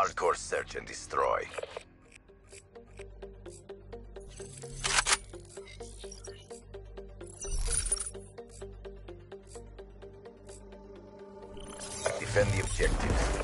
Hardcore search and destroy. Defend the objectives.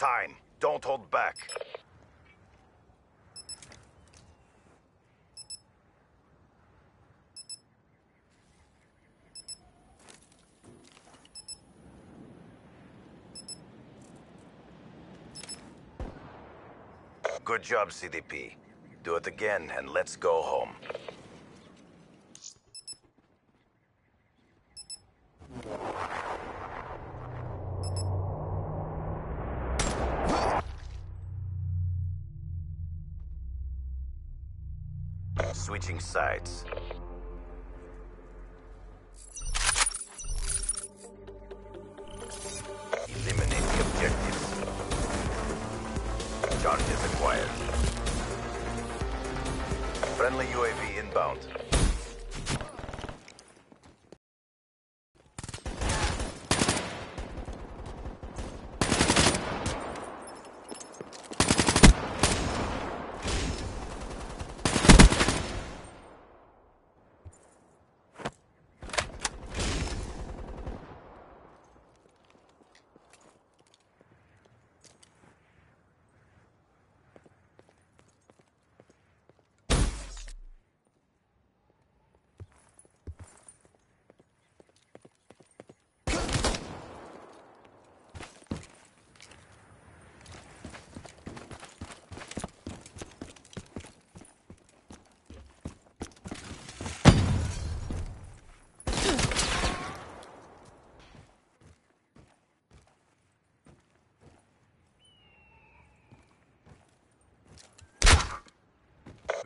Time. Don't hold back. Good job, CDP. Do it again and let's go home. Switching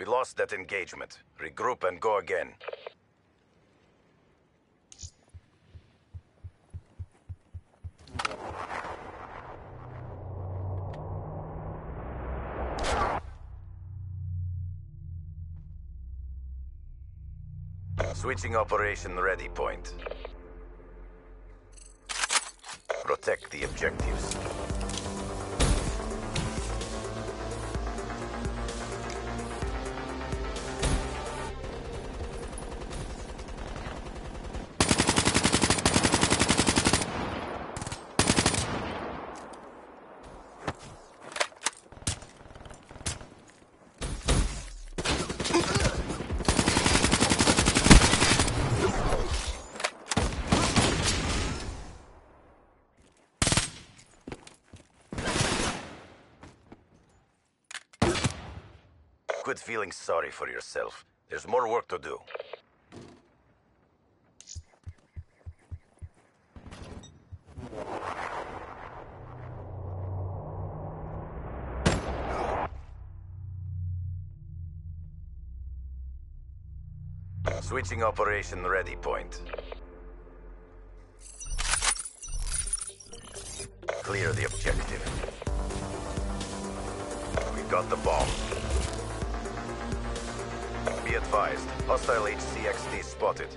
We lost that engagement. Regroup and go again. Switching operation ready point. Protect the objectives. Quit feeling sorry for yourself. There's more work to do. Switching operation ready point. Clear the objective. We've got the bomb. Be advised, hostile HCXD spotted.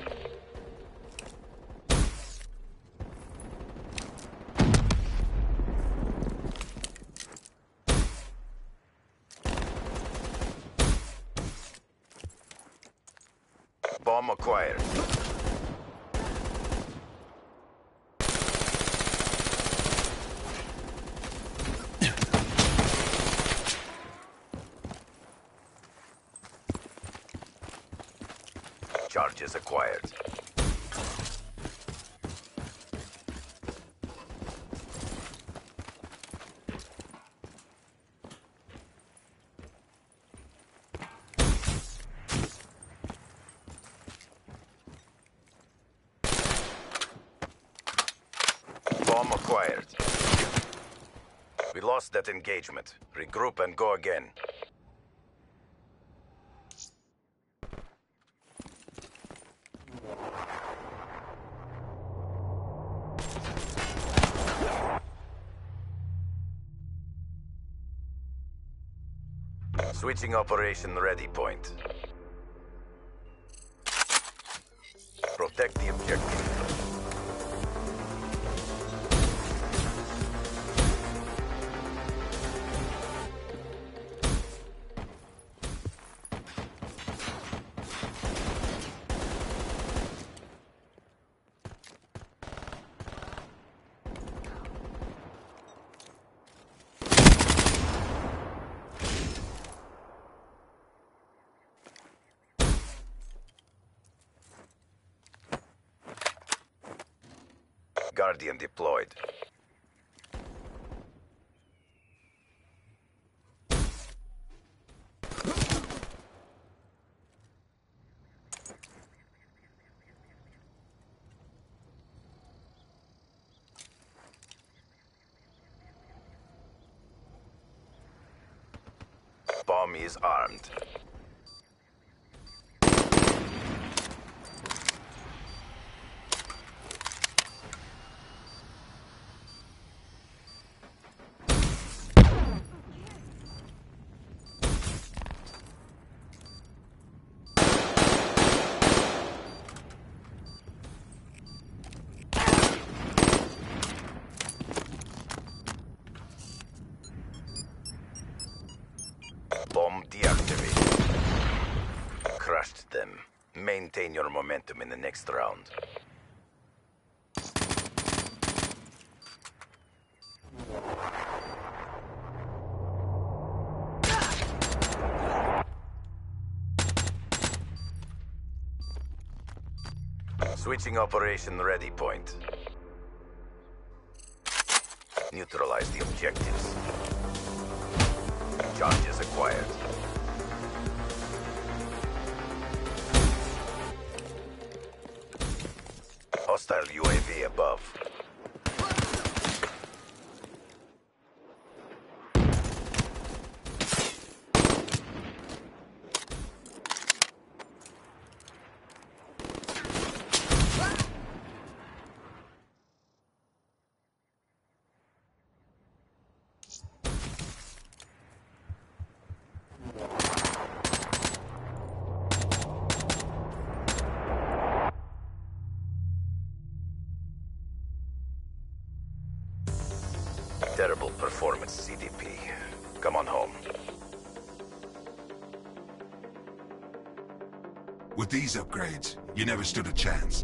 Bomb acquired. Charges acquired. Bomb acquired. We lost that engagement. Regroup and go again. Switching operation ready point. Protect the objective. Guardian deployed. Bomb is armed. Bomb deactivated. Crushed them. Maintain your momentum in the next round. Switching operation ready point. Neutralize the objectives. Charges acquired. Terrible performance, CDP. Come on home. With these upgrades, you never stood a chance.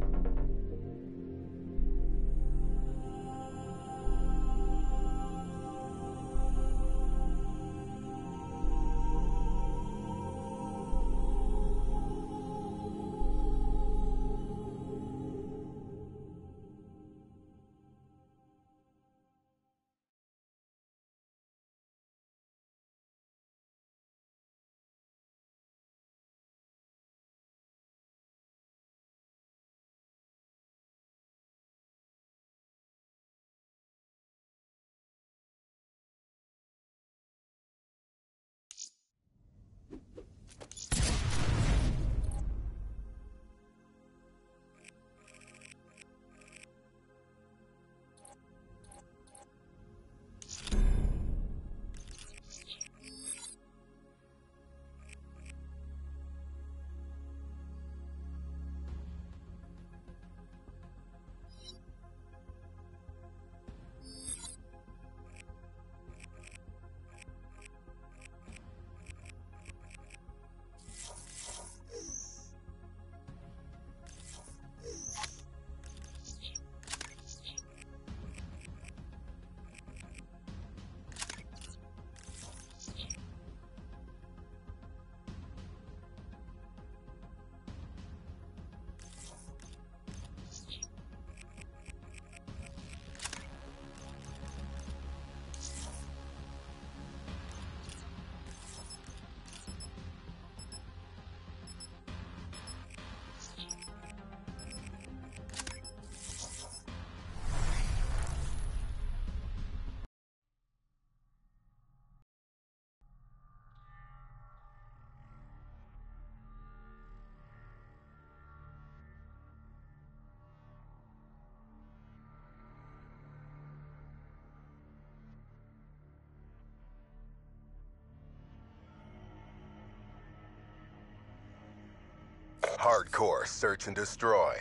Hardcore search and destroy.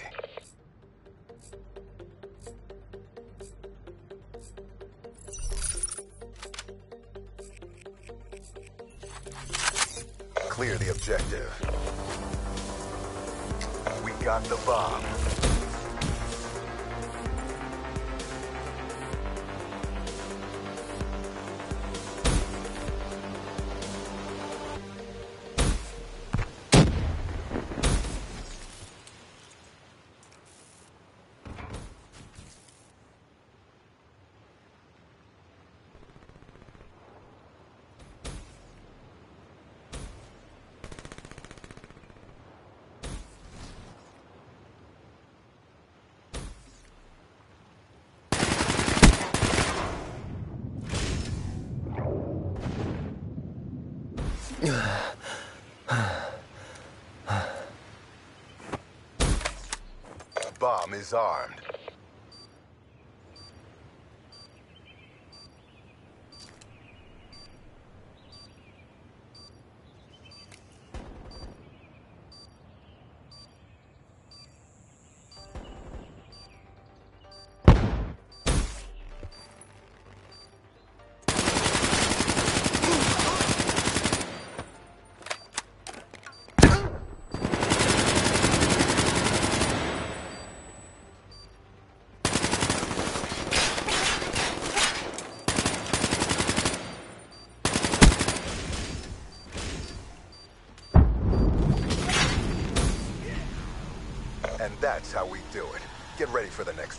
Clear the objective. We got the bomb. Bomb is armed.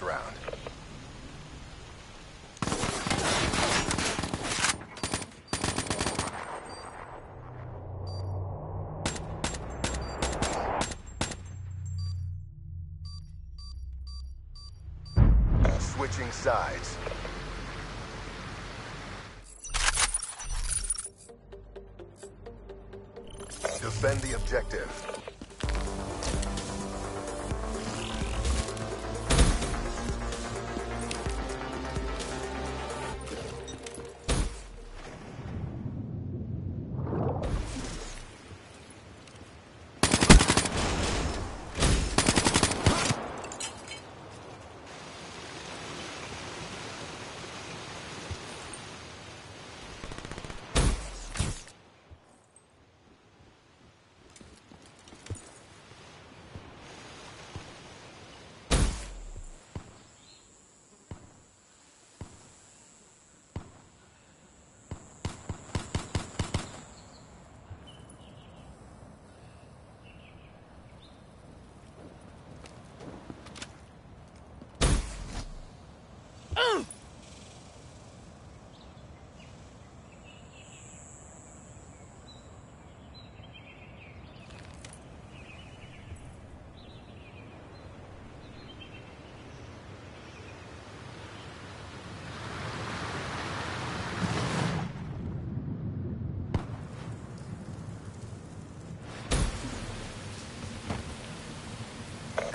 Round. Switching sides. Defend the objective.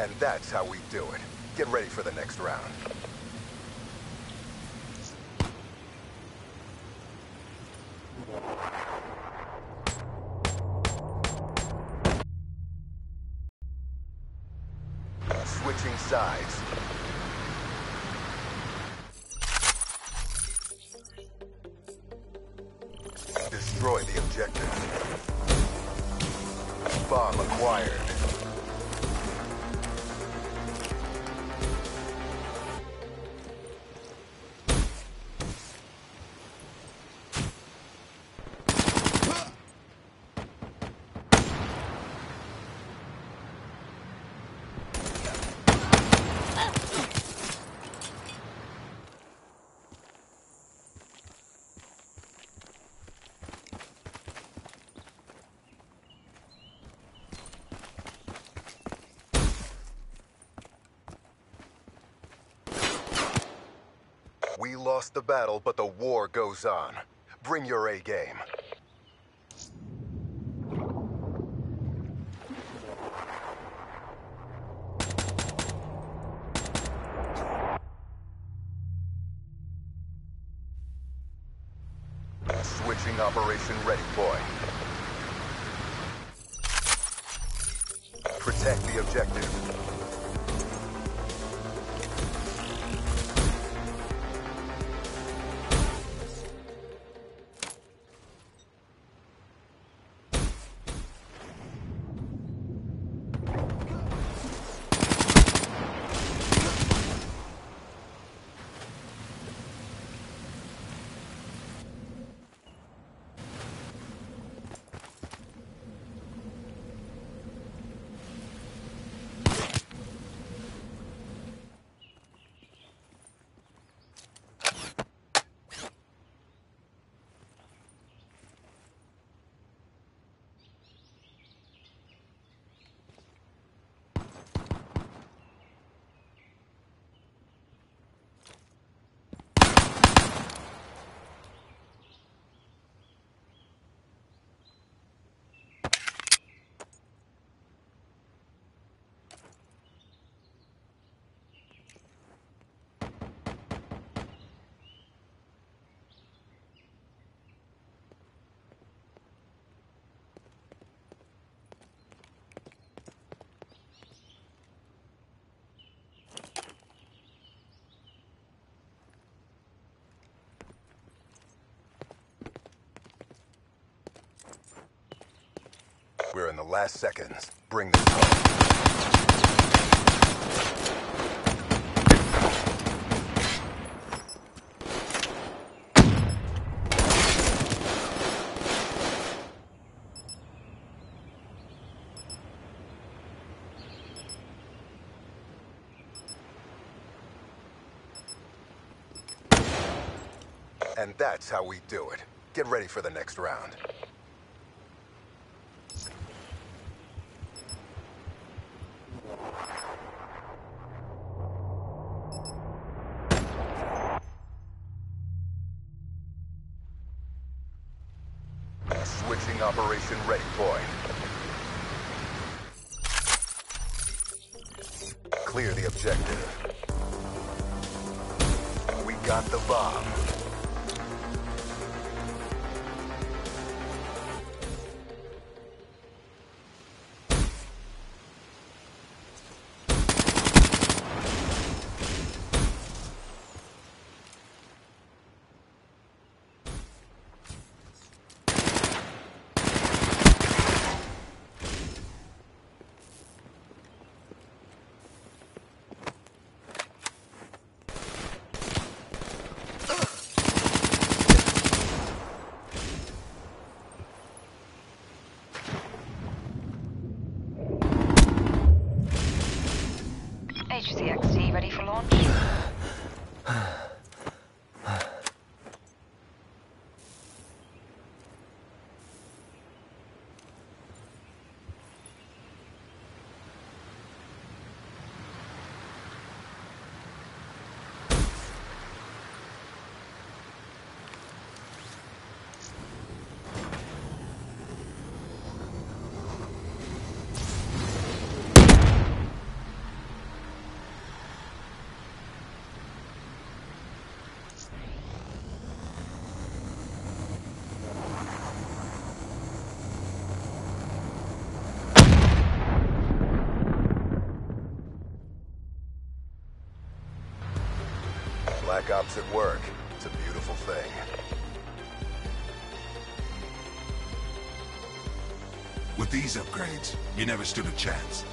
And that's how we do it. Get ready for the next round. Switching sides. Lost the battle, but the war goes on. Bring your A game. Switching Operation Ready boy. Protect the objective. We're in the last seconds. Bring this home. And that's how we do it. Get ready for the next round. HCXD ready for launch? Ops at work. It's a beautiful thing. With these upgrades, you never stood a chance.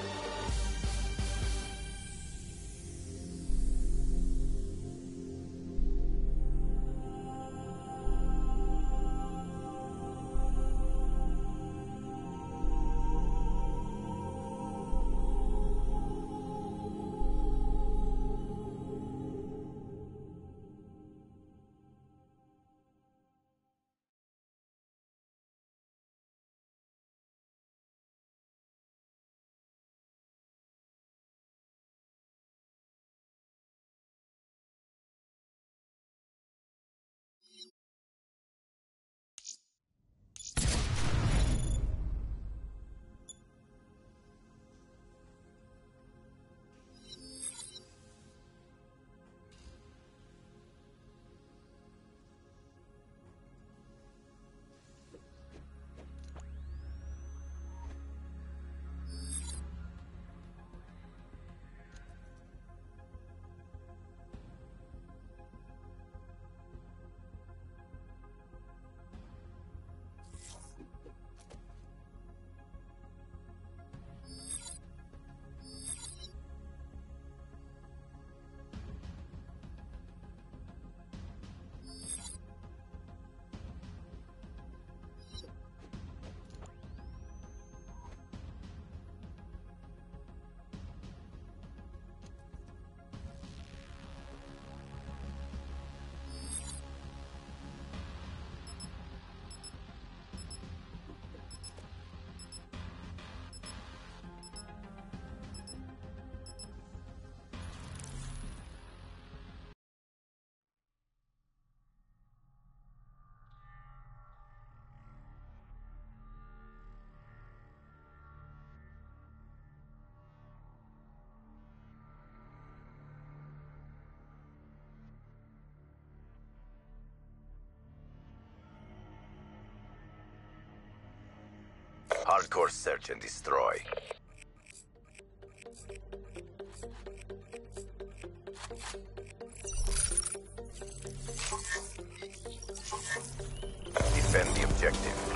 Hardcore search and destroy. Defend the objective.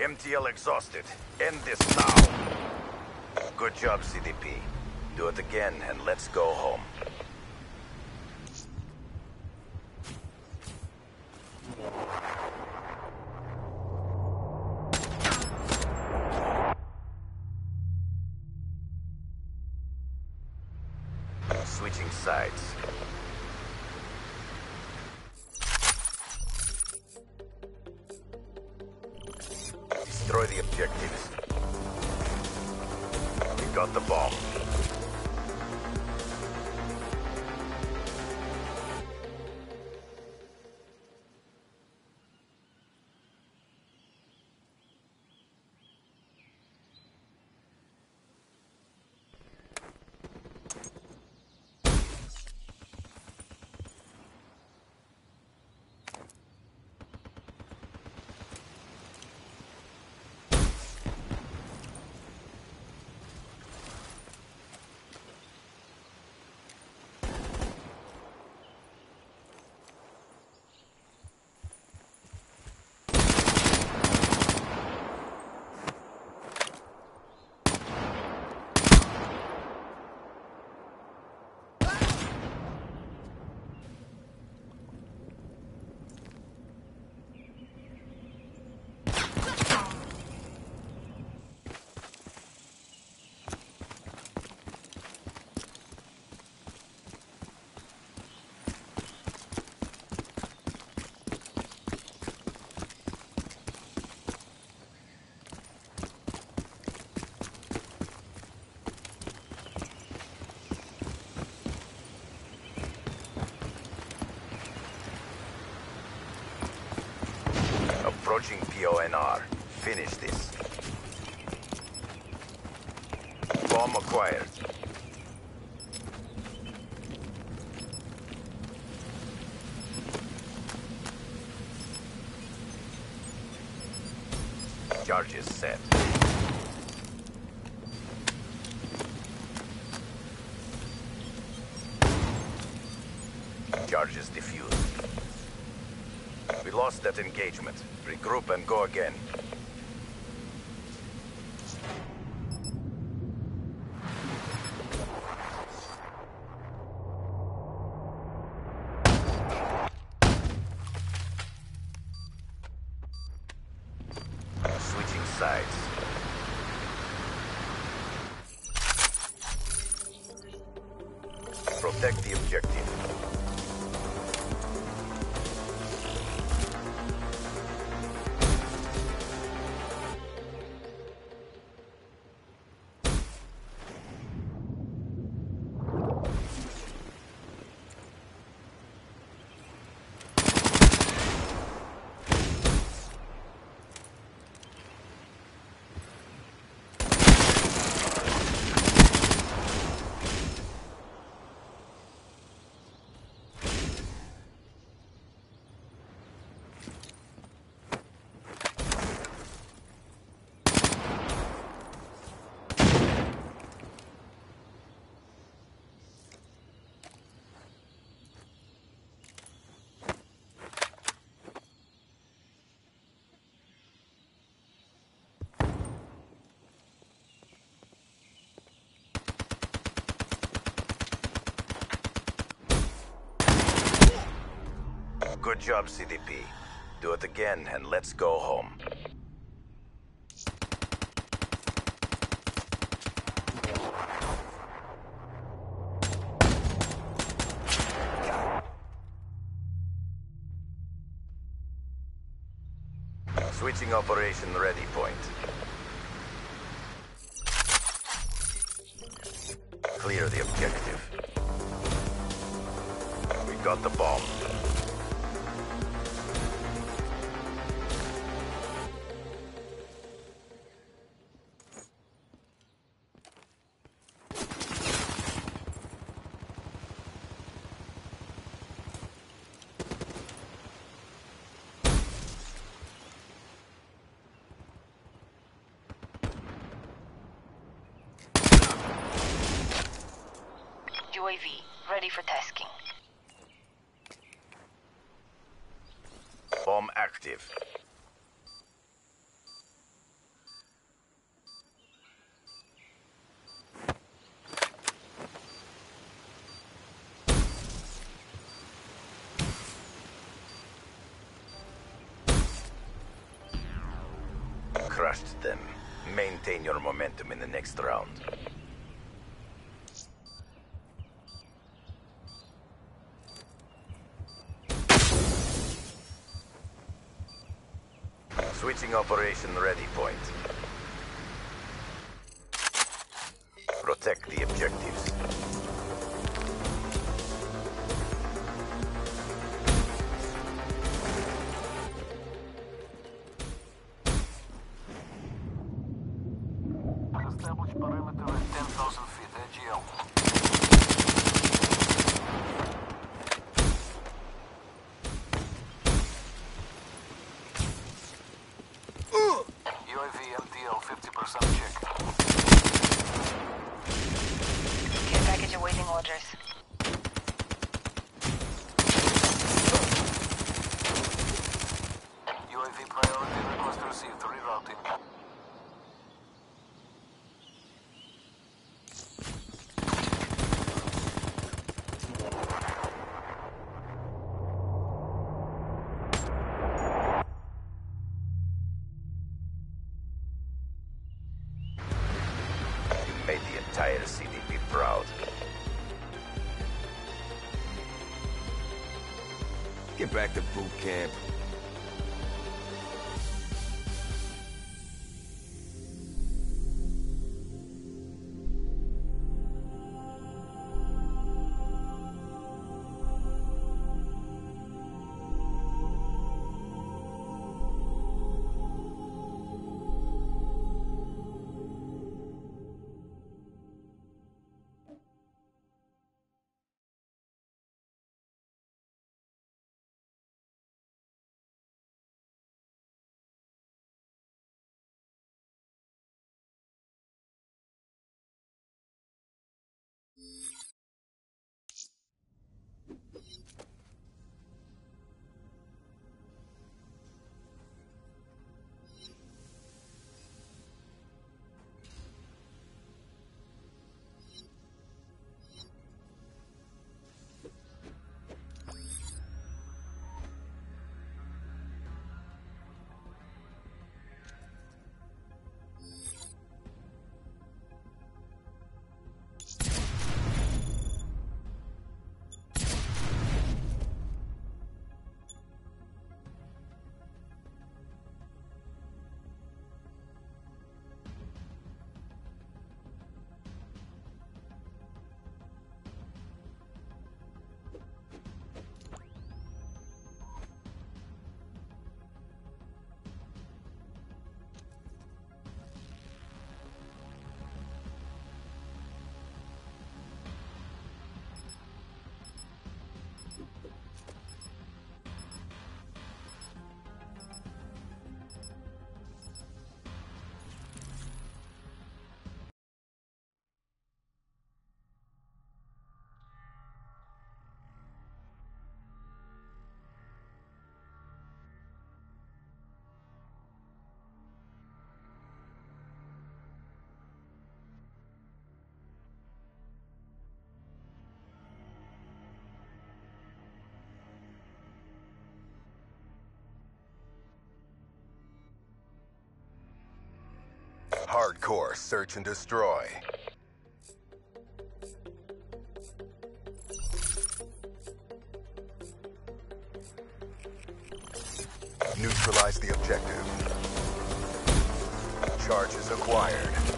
MTL exhausted. End this now. Good job, CDP. Do it again and let's go home. Approaching PONR. Finish this. Bomb acquired. Charges set. Charges defused. We lost that engagement. Regroup and go again. Good job, CDP. Do it again and let's go home. Switching operation ready point. Clear the objective. We got the bomb. Crushed them. Maintain your momentum in the next round. Switching operation ready point. Protect the objectives. Hardcore search and destroy. Neutralize the objective. Charges acquired.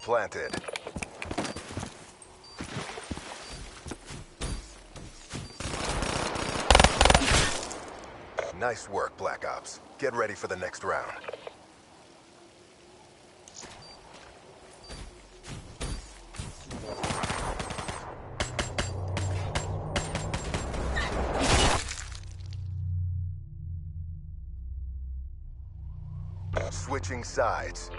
Planted. Nice work, Black Ops. Get ready for the next round. Switching sides.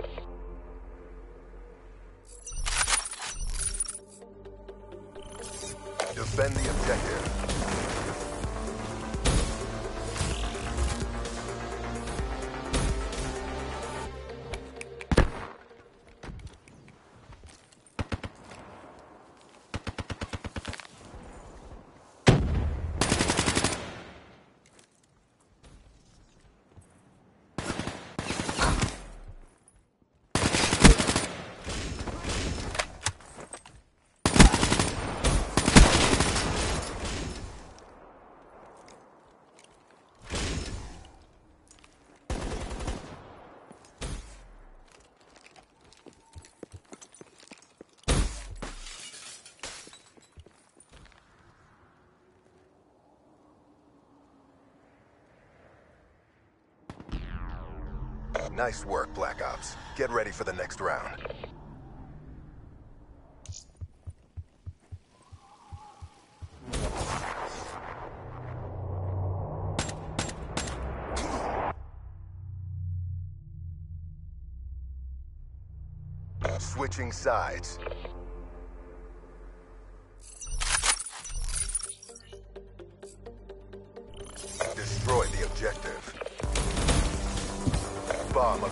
Nice work, Black Ops. Get ready for the next round. Switching sides.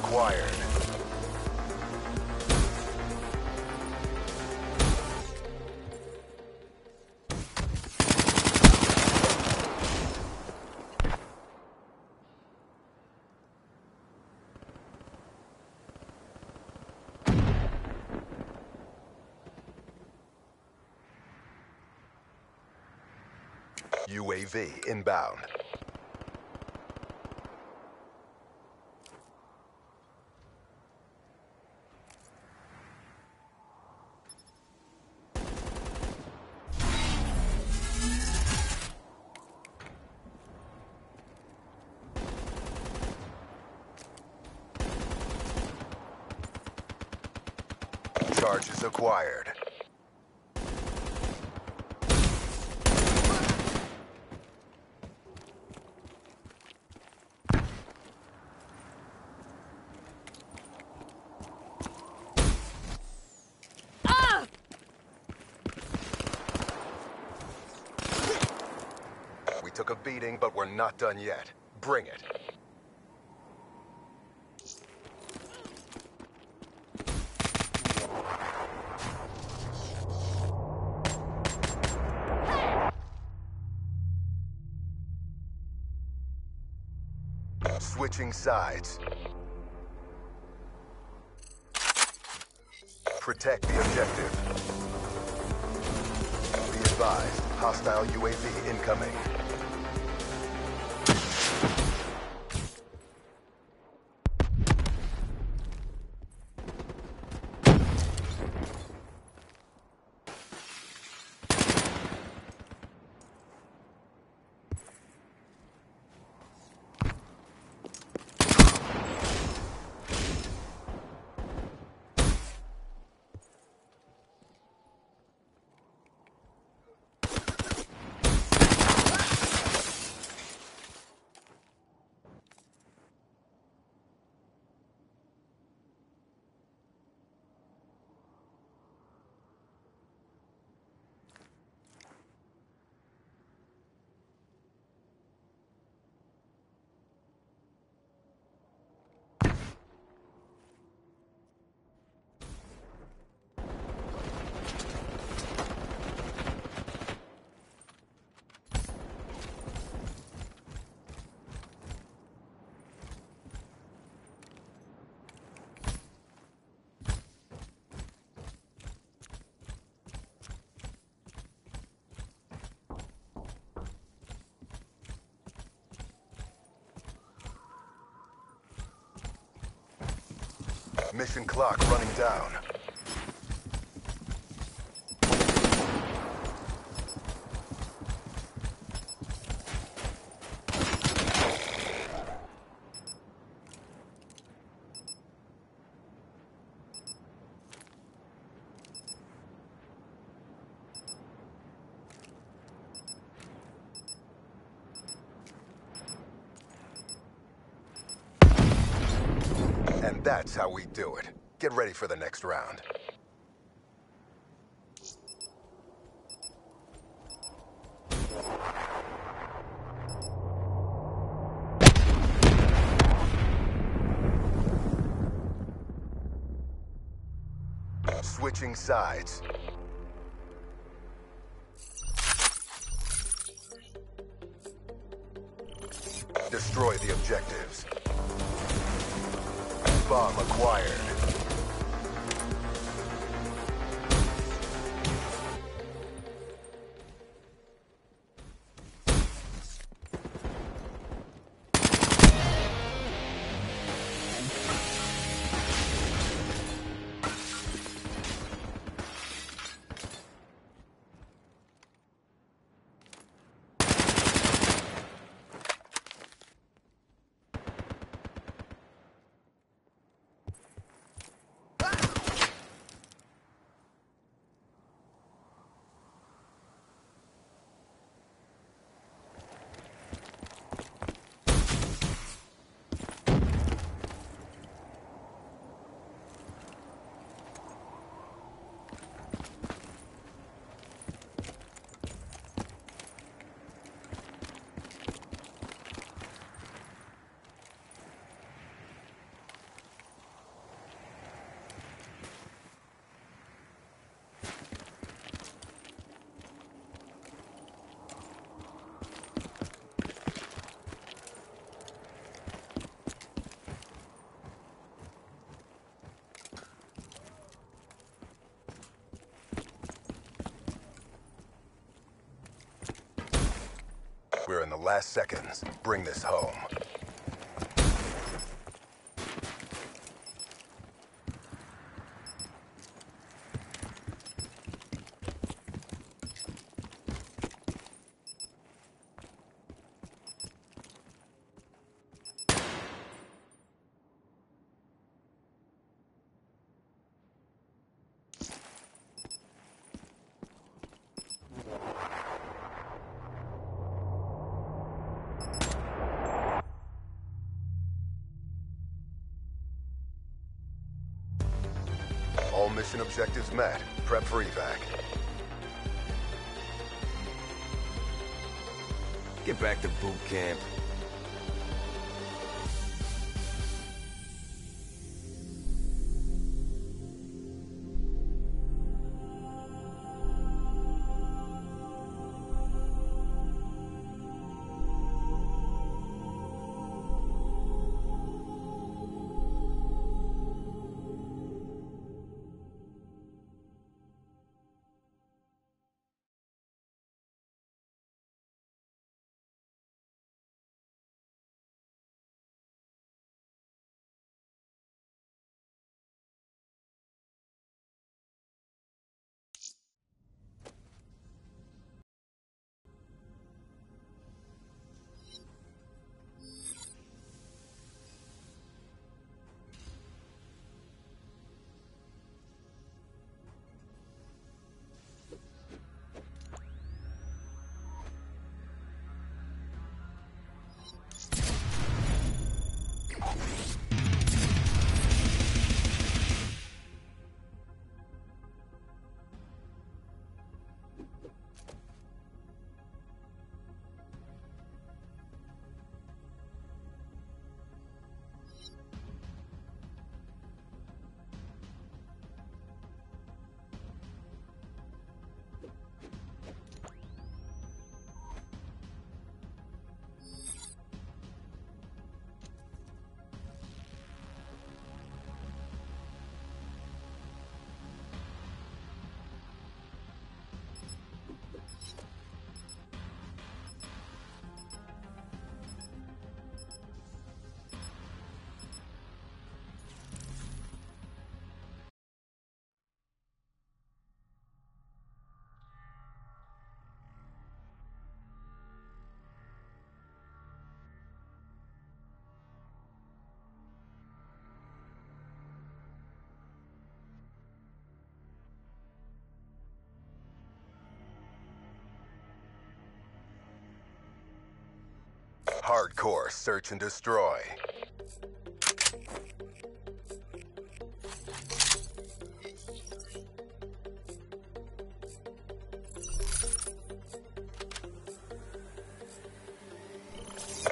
Acquired. UAV inbound. Charges acquired. We took a beating, but we're not done yet. Bring it. Switching sides. Protect the objective. Be advised, hostile UAV incoming. Mission clock running down. And that's how we do it. Get ready for the next round. Switching sides. Destroy the objectives. Bomb acquired. Last seconds. Bring this home. Mission objectives met. Prep for evac. Get back to boot camp. Hardcore search and destroy.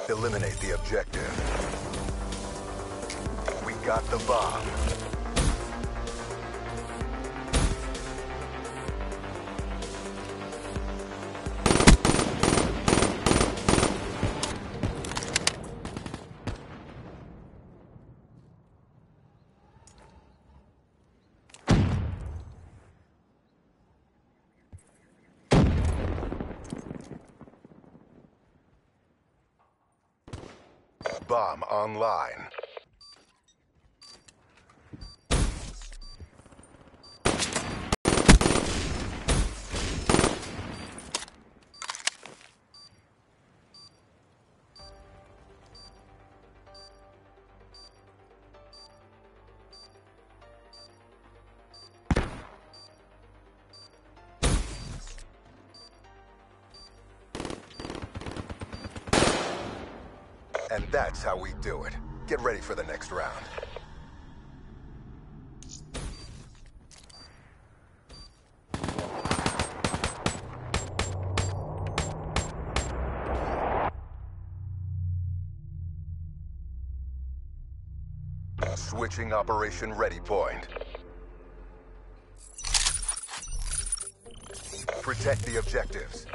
Eliminate the objective. We got the bomb. Online. That's how we do it. Get ready for the next round. Switching operation ready point. Protect the objectives.